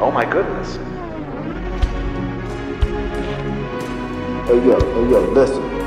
Oh my goodness. Hey yo, hey yo, listen.